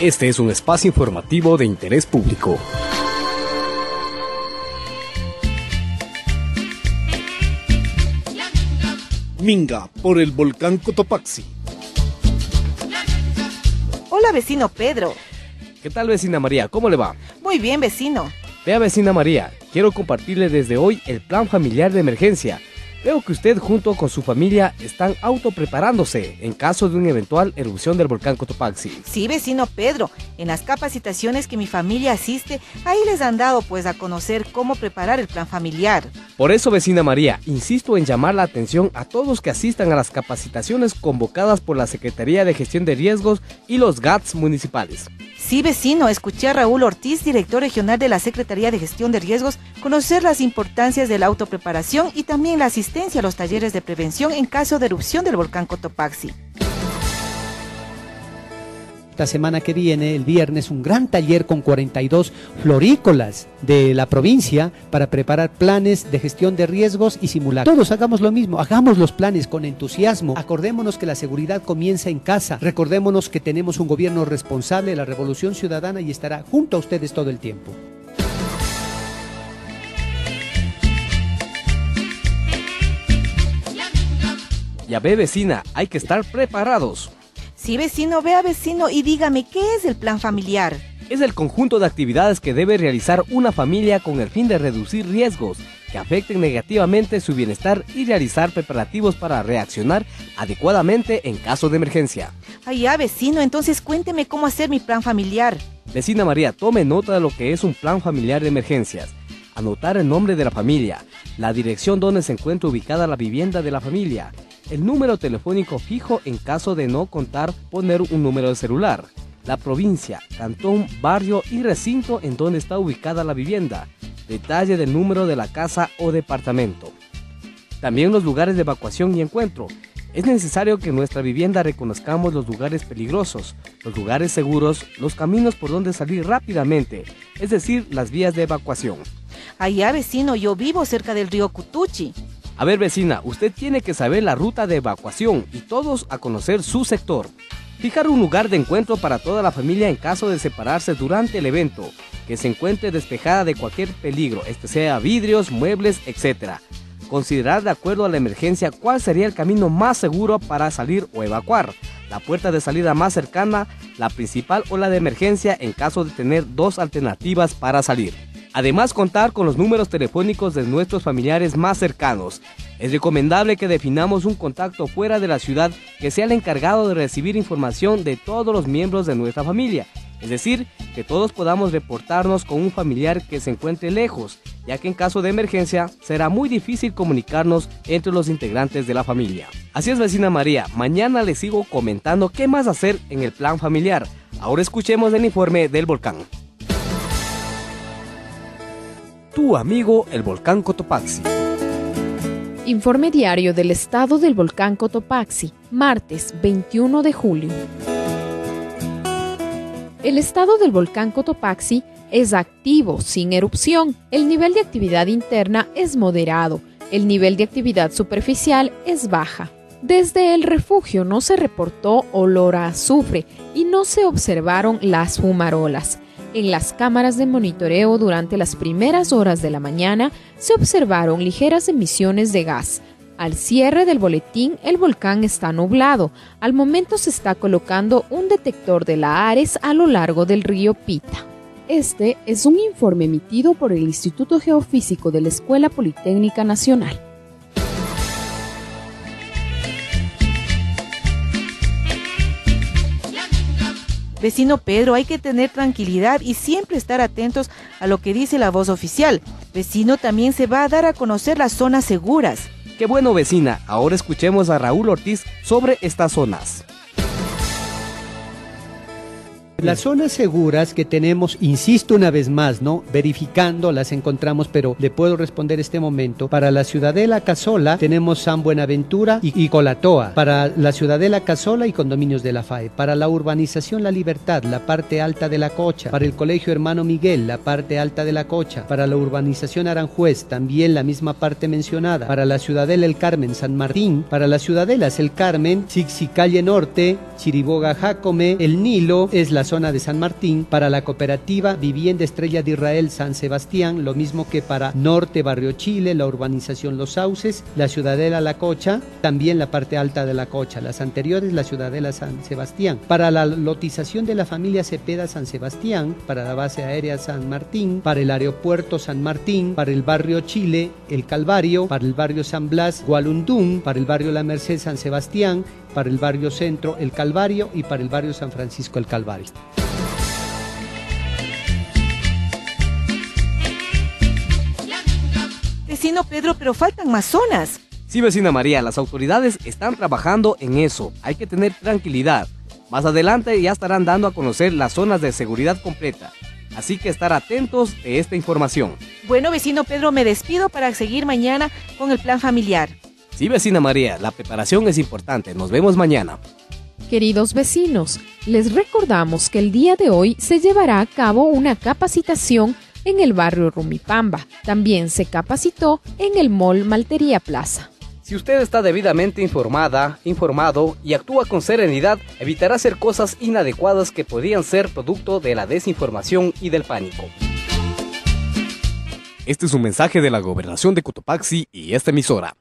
Este es un espacio informativo de interés público. Minga, por el volcán Cotopaxi. Hola, vecino Pedro. ¿Qué tal, vecina María? ¿Cómo le va? Muy bien, vecino. Vea, vecina María, quiero compartirle desde hoy el plan familiar de emergencia Veo que usted junto con su familia están autopreparándose en caso de una eventual erupción del volcán Cotopaxi. Sí, vecino Pedro, en las capacitaciones que mi familia asiste, ahí les han dado pues a conocer cómo preparar el plan familiar. Por eso, vecina María, insisto en llamar la atención a todos que asistan a las capacitaciones convocadas por la Secretaría de Gestión de Riesgos y los GATS municipales. Sí, vecino, escuché a Raúl Ortiz, director regional de la Secretaría de Gestión de Riesgos, conocer las importancias de la autopreparación y también la asistencia a los talleres de prevención en caso de erupción del volcán Cotopaxi. Esta semana que viene, el viernes, un gran taller con 42 florícolas de la provincia para preparar planes de gestión de riesgos y simular. Todos hagamos lo mismo, hagamos los planes con entusiasmo. Acordémonos que la seguridad comienza en casa. Recordémonos que tenemos un gobierno responsable la revolución ciudadana y estará junto a ustedes todo el tiempo. Ya ve vecina, hay que estar preparados. Sí, vecino, vea vecino y dígame, ¿qué es el plan familiar? Es el conjunto de actividades que debe realizar una familia con el fin de reducir riesgos que afecten negativamente su bienestar y realizar preparativos para reaccionar adecuadamente en caso de emergencia. Ay, ya, vecino, entonces cuénteme cómo hacer mi plan familiar. Vecina María, tome nota de lo que es un plan familiar de emergencias. Anotar el nombre de la familia, la dirección donde se encuentra ubicada la vivienda de la familia, el número telefónico fijo en caso de no contar poner un número de celular, la provincia, cantón, barrio y recinto en donde está ubicada la vivienda, detalle del número de la casa o departamento. También los lugares de evacuación y encuentro. Es necesario que en nuestra vivienda reconozcamos los lugares peligrosos, los lugares seguros, los caminos por donde salir rápidamente, es decir, las vías de evacuación. Allá vecino, yo vivo cerca del río Cutuchi. A ver vecina, usted tiene que saber la ruta de evacuación y todos a conocer su sector. Fijar un lugar de encuentro para toda la familia en caso de separarse durante el evento, que se encuentre despejada de cualquier peligro, este sea vidrios, muebles, etc. Considerar de acuerdo a la emergencia cuál sería el camino más seguro para salir o evacuar, la puerta de salida más cercana, la principal o la de emergencia en caso de tener dos alternativas para salir. Además, contar con los números telefónicos de nuestros familiares más cercanos. Es recomendable que definamos un contacto fuera de la ciudad que sea el encargado de recibir información de todos los miembros de nuestra familia. Es decir, que todos podamos reportarnos con un familiar que se encuentre lejos, ya que en caso de emergencia será muy difícil comunicarnos entre los integrantes de la familia. Así es, vecina María, mañana les sigo comentando qué más hacer en el plan familiar. Ahora escuchemos el informe del volcán tu amigo el volcán Cotopaxi. Informe diario del estado del volcán Cotopaxi, martes 21 de julio. El estado del volcán Cotopaxi es activo, sin erupción. El nivel de actividad interna es moderado. El nivel de actividad superficial es baja. Desde el refugio no se reportó olor a azufre y no se observaron las fumarolas. En las cámaras de monitoreo durante las primeras horas de la mañana se observaron ligeras emisiones de gas. Al cierre del boletín, el volcán está nublado. Al momento se está colocando un detector de la Ares a lo largo del río Pita. Este es un informe emitido por el Instituto Geofísico de la Escuela Politécnica Nacional. Vecino Pedro, hay que tener tranquilidad y siempre estar atentos a lo que dice la voz oficial. Vecino también se va a dar a conocer las zonas seguras. Qué bueno vecina, ahora escuchemos a Raúl Ortiz sobre estas zonas. Las zonas seguras que tenemos, insisto una vez más, ¿no? Verificando, las encontramos, pero le puedo responder este momento. Para la Ciudadela Casola tenemos San Buenaventura y, Colatoa. Para la Ciudadela Casola y condominios de la FAE. Para la urbanización La Libertad, la parte alta de la Cocha. Para el Colegio Hermano Miguel, la parte alta de la Cocha. Para la urbanización Aranjuez, también la misma parte mencionada. Para la Ciudadela El Carmen, San Martín. Para las Ciudadelas El Carmen, Calle Norte, Chiriboga Jacome, El Nilo, es la zona de San Martín, para la cooperativa Vivienda Estrella de Israel San Sebastián, lo mismo que para Norte Barrio Chile, la urbanización Los Sauces, la Ciudadela La Cocha, también la parte alta de La Cocha, las anteriores la Ciudadela San Sebastián. Para la lotización de la familia Cepeda San Sebastián, para la base aérea San Martín, para el aeropuerto San Martín, para el barrio Chile, el Calvario, para el barrio San Blas, Gualundún, para el barrio La Merced San Sebastián, para el barrio Centro, el Calvario y para el barrio San Francisco, el Calvario. Vecino Pedro, pero faltan más zonas. Sí, vecina María, las autoridades están trabajando en eso. Hay que tener tranquilidad. Más adelante ya estarán dando a conocer las zonas de seguridad completa. Así que estar atentos de esta información. Bueno, vecino Pedro, me despido para seguir mañana con el plan familiar. Sí, vecina María, la preparación es importante. Nos vemos mañana. Queridos vecinos, les recordamos que el día de hoy se llevará a cabo una capacitación en el barrio Rumipamba. También se capacitó en el Mall Maltería Plaza. Si usted está debidamente informada, informado y actúa con serenidad, evitará hacer cosas inadecuadas que podrían ser producto de la desinformación y del pánico. Este es un mensaje de la Gobernación de Cotopaxi y esta emisora.